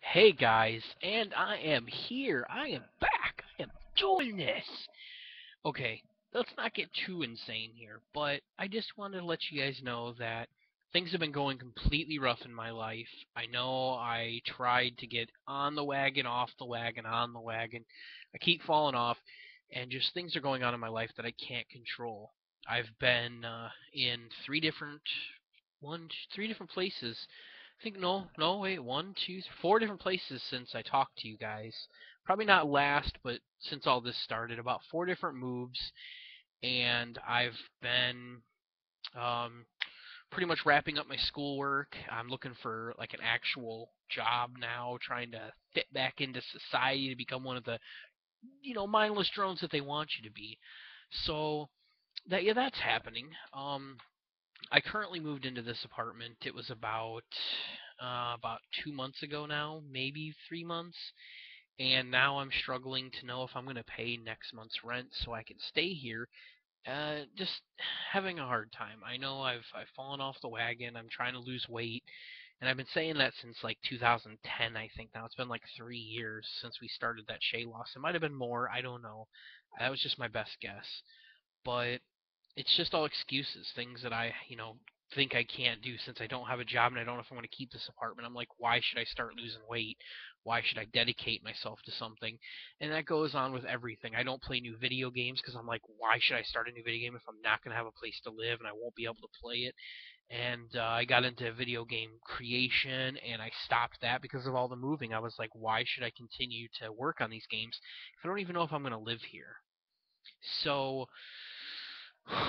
Hey guys, and I am here. I am back. I am doing this. Okay, let's not get too insane here, but I just wanted to let you guys know that things have been going completely rough in my life. I know I tried to get on the wagon, off the wagon, on the wagon. I keep falling off, and just things are going on in my life that I can't control. I've been uh, in three different, one, three different places I think no, no, wait, one, two, four different places since I talked to you guys. Probably not last, but since all this started, about four different moves, and I've been um, pretty much wrapping up my schoolwork. I'm looking for like an actual job now, trying to fit back into society to become one of the, you know, mindless drones that they want you to be. So that yeah, that's happening. Um, I currently moved into this apartment. It was about uh, about two months ago now, maybe three months, and now I'm struggling to know if I'm going to pay next month's rent so I can stay here. Uh, just having a hard time. I know I've I've fallen off the wagon. I'm trying to lose weight, and I've been saying that since like 2010. I think now it's been like three years since we started that Shay loss. It might have been more. I don't know. That was just my best guess, but it's just all excuses, things that I, you know, think I can't do since I don't have a job and I don't know if I want to keep this apartment. I'm like, why should I start losing weight? Why should I dedicate myself to something? And that goes on with everything. I don't play new video games because I'm like, why should I start a new video game if I'm not going to have a place to live and I won't be able to play it? And uh, I got into video game creation and I stopped that because of all the moving. I was like, why should I continue to work on these games if I don't even know if I'm going to live here? So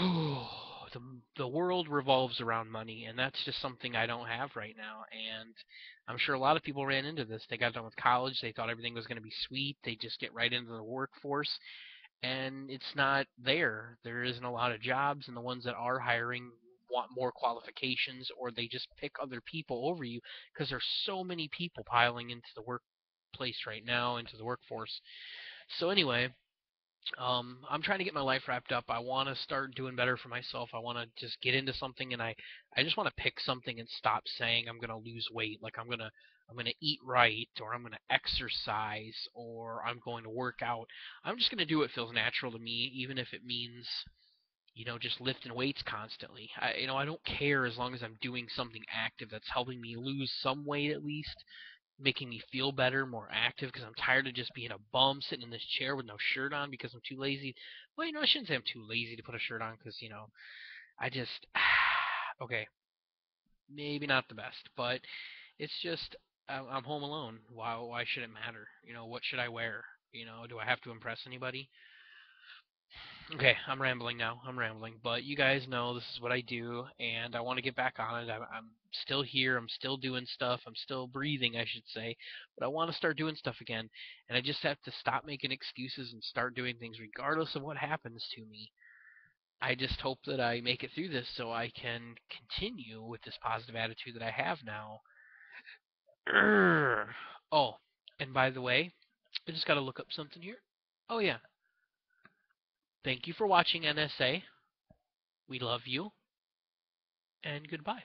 the the world revolves around money, and that's just something I don't have right now. And I'm sure a lot of people ran into this. They got done with college, they thought everything was going to be sweet. They just get right into the workforce, and it's not there. There isn't a lot of jobs, and the ones that are hiring want more qualifications, or they just pick other people over you because there's so many people piling into the workplace right now, into the workforce. So anyway, um, I'm trying to get my life wrapped up. I want to start doing better for myself. I want to just get into something, and I I just want to pick something and stop saying I'm going to lose weight. Like I'm gonna I'm gonna eat right, or I'm gonna exercise, or I'm going to work out. I'm just gonna do what feels natural to me, even if it means you know just lifting weights constantly. I you know I don't care as long as I'm doing something active that's helping me lose some weight at least making me feel better, more active, because I'm tired of just being a bum sitting in this chair with no shirt on because I'm too lazy. Well, you know, I shouldn't say I'm too lazy to put a shirt on because, you know, I just, okay, maybe not the best, but it's just, I'm home alone. Why, why should it matter? You know, what should I wear? You know, do I have to impress anybody? Okay, I'm rambling now. I'm rambling, but you guys know this is what I do, and I want to get back on it. I'm, I'm still here. I'm still doing stuff. I'm still breathing, I should say, but I want to start doing stuff again, and I just have to stop making excuses and start doing things regardless of what happens to me. I just hope that I make it through this so I can continue with this positive attitude that I have now. Urgh. Oh, and by the way, I just got to look up something here. Oh, yeah. Thank you for watching NSA. We love you. And goodbye.